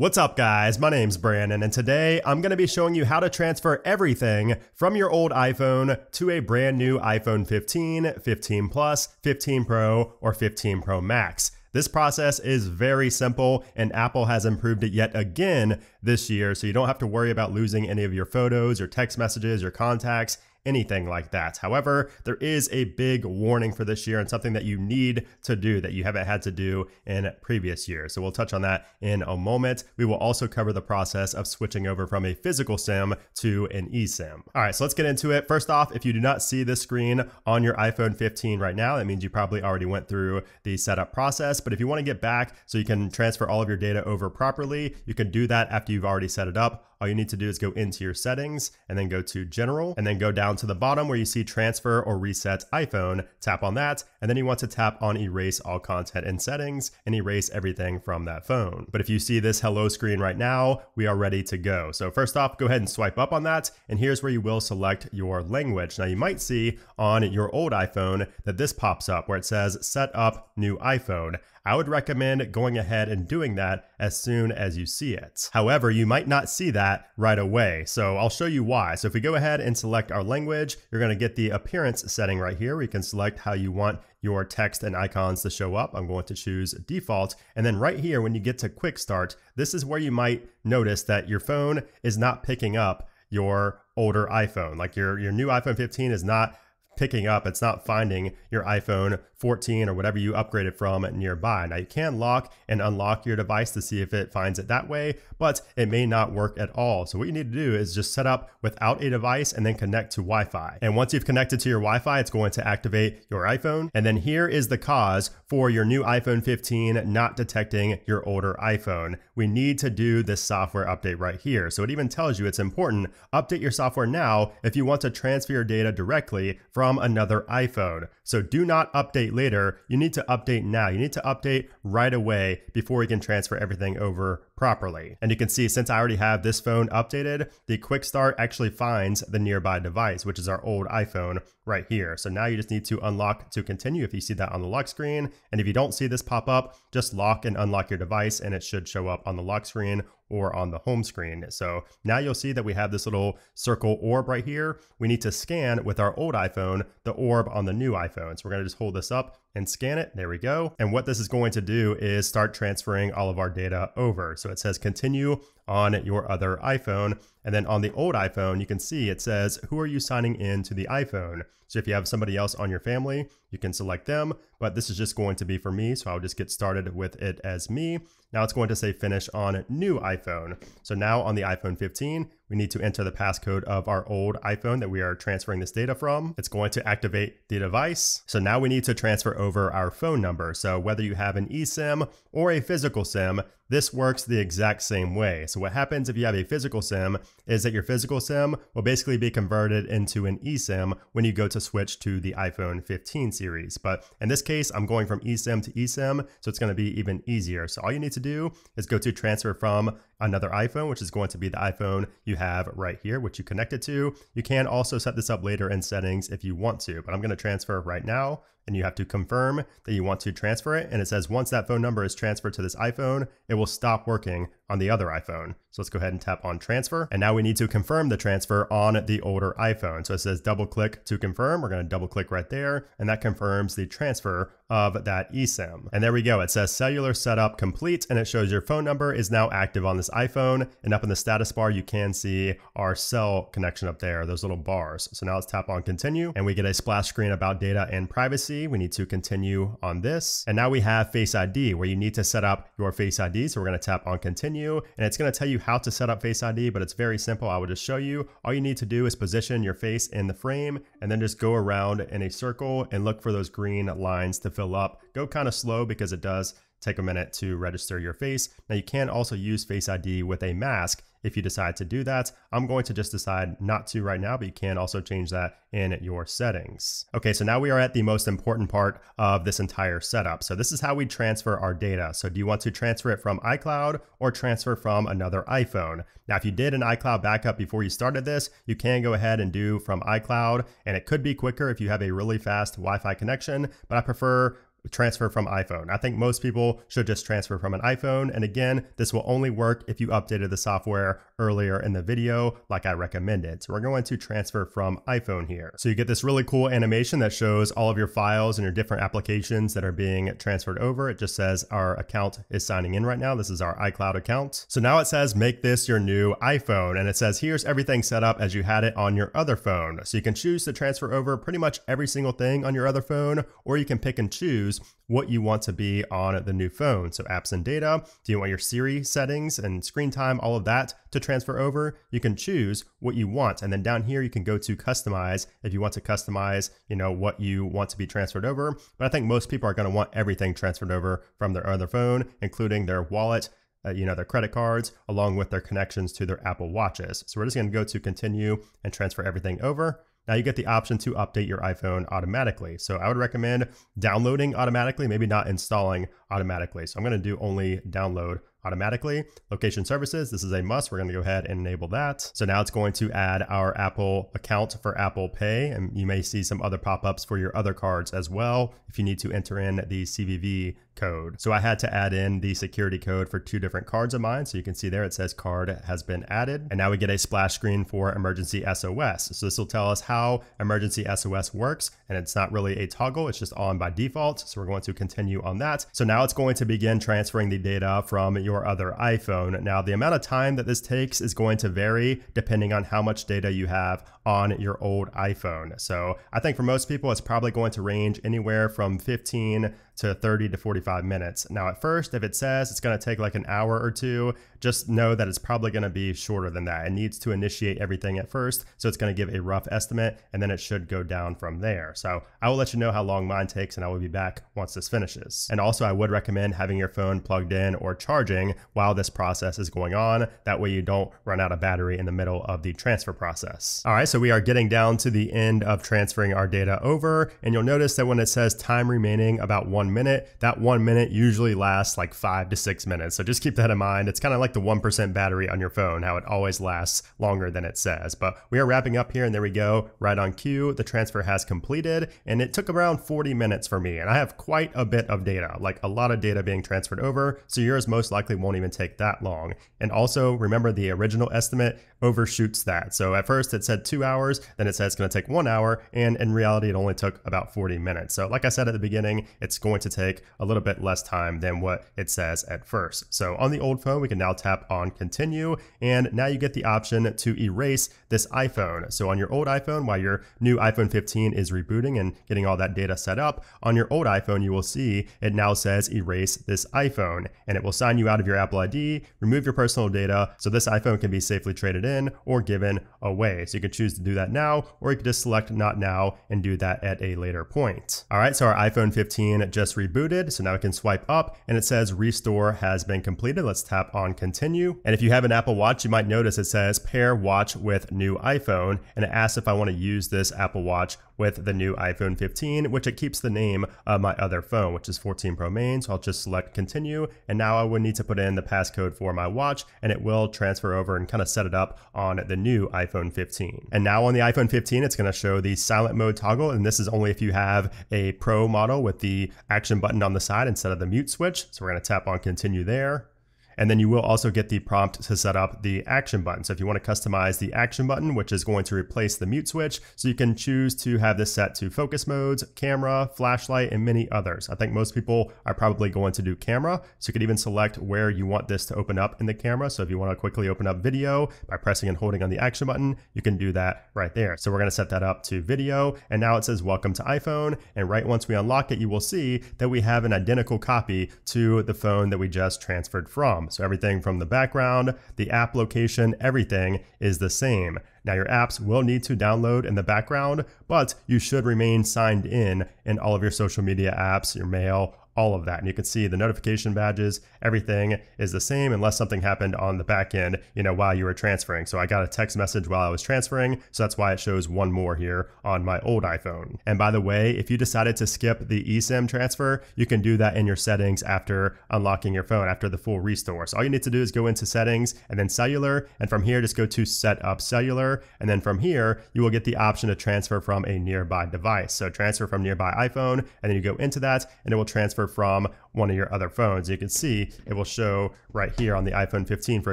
What's up guys, my name's Brandon and today I'm going to be showing you how to transfer everything from your old iPhone to a brand new iPhone 15, 15 Plus, 15 Pro, or 15 Pro Max. This process is very simple and Apple has improved it yet again this year so you don't have to worry about losing any of your photos, your text messages, your contacts, anything like that. However, there is a big warning for this year and something that you need to do that you haven't had to do in previous years. So we'll touch on that in a moment. We will also cover the process of switching over from a physical SIM to an eSIM. All right, so let's get into it. First off, if you do not see this screen on your iPhone 15 right now, that means you probably already went through the setup process. But if you want to get back so you can transfer all of your data over properly, you can do that after you've already set it up all you need to do is go into your settings and then go to general and then go down to the bottom where you see transfer or reset iPhone, tap on that, and then you want to tap on erase all content and settings and erase everything from that phone. But if you see this hello screen right now, we are ready to go. So first off, go ahead and swipe up on that and here's where you will select your language. Now you might see on your old iPhone that this pops up where it says set up new iPhone. I would recommend going ahead and doing that as soon as you see it. However, you might not see that right away, so I'll show you why. So if we go ahead and select our language, you're gonna get the appearance setting right here where you can select how you want your text and icons to show up. I'm going to choose default. And then right here, when you get to quick start, this is where you might notice that your phone is not picking up your older iPhone. Like your, your new iPhone 15 is not picking up, it's not finding your iPhone 14 or whatever you upgraded from nearby. Now you can lock and unlock your device to see if it finds it that way, but it may not work at all. So what you need to do is just set up without a device and then connect to Wi-Fi. And once you've connected to your Wi-Fi, it's going to activate your iPhone. And then here is the cause for your new iPhone 15 not detecting your older iPhone. We need to do this software update right here. So it even tells you it's important. Update your software now if you want to transfer your data directly from from another iPhone. So do not update later. You need to update now. You need to update right away before you can transfer everything over properly. And you can see since I already have this phone updated, the quick start actually finds the nearby device, which is our old iPhone right here. So now you just need to unlock to continue if you see that on the lock screen. And if you don't see this pop up, just lock and unlock your device and it should show up on the lock screen or on the home screen. So now you'll see that we have this little circle orb right here. We need to scan with our old iPhone, the orb on the new iPhone. So we're gonna just hold this up and scan it. There we go. And what this is going to do is start transferring all of our data over. So it says continue on your other iPhone. And then on the old iPhone, you can see it says, who are you signing in to the iPhone? So if you have somebody else on your family, you can select them, but this is just going to be for me. So I'll just get started with it as me. Now it's going to say finish on new iPhone. So now on the iPhone 15, we need to enter the passcode of our old iPhone that we are transferring this data from. It's going to activate the device. So now we need to transfer over our phone number. So whether you have an eSIM or a physical SIM, this works the exact same way. So what happens if you have a physical SIM is that your physical SIM will basically be converted into an eSIM when you go to switch to the iPhone 15 series. But in this case, I'm going from eSIM to eSIM, so it's gonna be even easier. So all you need to do is go to transfer from another iPhone, which is going to be the iPhone you have right here, which you connected to. You can also set this up later in settings if you want to, but I'm gonna transfer right now and you have to confirm that you want to transfer it. And it says once that phone number is transferred to this iPhone, it will stop working on the other iPhone. So let's go ahead and tap on transfer. And now we need to confirm the transfer on the older iPhone. So it says double click to confirm. We're going to double click right there. And that confirms the transfer of that eSIM. And there we go. It says cellular setup complete. And it shows your phone number is now active on this iPhone. And up in the status bar, you can see our cell connection up there, those little bars. So now let's tap on continue and we get a splash screen about data and privacy. We need to continue on this. And now we have Face ID where you need to set up your Face ID. So we're going to tap on continue and it's going to tell you how to set up Face ID, but it's very simple. I will just show you. All you need to do is position your face in the frame and then just go around in a circle and look for those green lines to fill up. Go kind of slow because it does take a minute to register your face. Now you can also use Face ID with a mask if you decide to do that. I'm going to just decide not to right now, but you can also change that in your settings. Okay, so now we are at the most important part of this entire setup. So this is how we transfer our data. So do you want to transfer it from iCloud or transfer from another iPhone? Now, if you did an iCloud backup before you started this, you can go ahead and do from iCloud, and it could be quicker if you have a really fast Wi-Fi connection, but I prefer transfer from iPhone. I think most people should just transfer from an iPhone. And again, this will only work if you updated the software earlier in the video, like I recommended. So we're going to transfer from iPhone here. So you get this really cool animation that shows all of your files and your different applications that are being transferred over. It just says our account is signing in right now. This is our iCloud account. So now it says make this your new iPhone. And it says here's everything set up as you had it on your other phone. So you can choose to transfer over pretty much every single thing on your other phone, or you can pick and choose choose what you want to be on the new phone. So apps and data, do you want your Siri settings and screen time, all of that to transfer over? You can choose what you want. And then down here, you can go to customize if you want to customize, you know, what you want to be transferred over. But I think most people are going to want everything transferred over from their other phone, including their wallet, uh, you know, their credit cards, along with their connections to their Apple Watches. So we're just going to go to continue and transfer everything over. Now you get the option to update your iPhone automatically. So I would recommend downloading automatically, maybe not installing automatically. So I'm going to do only download automatically. Location services, this is a must. We're going to go ahead and enable that. So now it's going to add our Apple account for Apple Pay, and you may see some other pop-ups for your other cards as well if you need to enter in the CVV code. So I had to add in the security code for two different cards of mine. So you can see there it says card has been added. And now we get a splash screen for emergency SOS. So this will tell us how emergency SOS works. And it's not really a toggle, it's just on by default. So we're going to continue on that. So now it's going to begin transferring the data from your your other iPhone. Now, the amount of time that this takes is going to vary depending on how much data you have on your old iPhone. So I think for most people, it's probably going to range anywhere from 15 to 30 to 45 minutes. Now, at first, if it says it's going to take like an hour or two, just know that it's probably going to be shorter than that. It needs to initiate everything at first, so it's going to give a rough estimate, and then it should go down from there. So I will let you know how long mine takes, and I will be back once this finishes. And also, I would recommend having your phone plugged in or charging while this process is going on. That way, you don't run out of battery in the middle of the transfer process. All right, so we are getting down to the end of transferring our data over, and you'll notice that when it says time remaining about one minute, that one minute usually lasts like five to six minutes. So just keep that in mind. It's kind of like the 1% battery on your phone, how it always lasts longer than it says. But we are wrapping up here and there we go, right on cue. The transfer has completed and it took around 40 minutes for me. And I have quite a bit of data, like a lot of data being transferred over. So yours most likely won't even take that long. And also remember the original estimate overshoots that. So at first it said two hours, then it said it's going to take one hour. And in reality, it only took about 40 minutes. So like I said at the beginning, it's going to take a little bit less time than what it says at first. So on the old phone, we can now tap on continue, and now you get the option to erase this iPhone. So on your old iPhone, while your new iPhone 15 is rebooting and getting all that data set up, on your old iPhone, you will see it now says erase this iPhone, and it will sign you out of your Apple ID, remove your personal data, so this iPhone can be safely traded in or given away. So you can choose to do that now, or you can just select not now and do that at a later point. All right, so our iPhone 15 just rebooted. So now we can swipe up and it says restore has been completed. Let's tap on continue. And if you have an Apple Watch, you might notice it says pair watch with new iPhone. And it asks if I want to use this Apple Watch with the new iPhone 15, which it keeps the name of my other phone, which is 14 Pro Main. So I'll just select continue. And now I would need to put in the passcode for my watch and it will transfer over and kind of set it up on the new iPhone 15. And now on the iPhone 15, it's going to show the silent mode toggle. And this is only if you have a Pro model with the action button on the side instead of the mute switch. So we're going to tap on continue there. And then you will also get the prompt to set up the action button. So if you want to customize the action button, which is going to replace the mute switch, so you can choose to have this set to focus modes, camera, flashlight, and many others. I think most people are probably going to do camera. So you could even select where you want this to open up in the camera. So if you want to quickly open up video by pressing and holding on the action button, you can do that right there. So we're going to set that up to video. And now it says welcome to iPhone. And right once we unlock it, you will see that we have an identical copy to the phone that we just transferred from. So everything from the background, the app location, everything is the same. Now your apps will need to download in the background, but you should remain signed in in all of your social media apps, your mail, all of that. And you can see the notification badges, everything is the same unless something happened on the back end, you know, while you were transferring. So I got a text message while I was transferring. So that's why it shows one more here on my old iPhone. And by the way, if you decided to skip the eSIM transfer, you can do that in your settings after unlocking your phone after the full restore. So all you need to do is go into settings and then cellular. And from here, just go to set up cellular. And then from here, you will get the option to transfer from a nearby device. So transfer from nearby iPhone, and then you go into that and it will transfer from one of your other phones. You can see it will show right here on the iPhone 15, for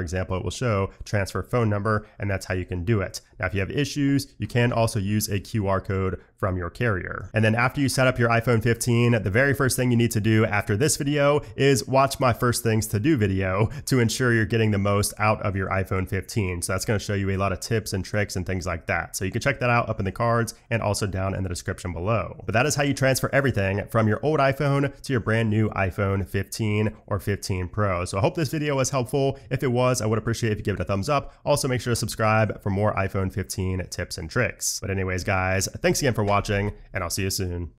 example, it will show transfer phone number, and that's how you can do it. Now, if you have issues, you can also use a QR code from your carrier. And then after you set up your iPhone 15, the very first thing you need to do after this video is watch my first things to do video to ensure you're getting the most out of your iPhone 15. So that's gonna show you a lot of tips and tricks and things like that. So you can check that out up in the cards and also down in the description below. But that is how you transfer everything from your old iPhone to your brand new iPhone 15 or 15 Pro. So I hope this video was helpful. If it was, I would appreciate if you give it a thumbs up. Also make sure to subscribe for more iPhone 15 tips and tricks. But anyways, guys, thanks again for watching, and I'll see you soon.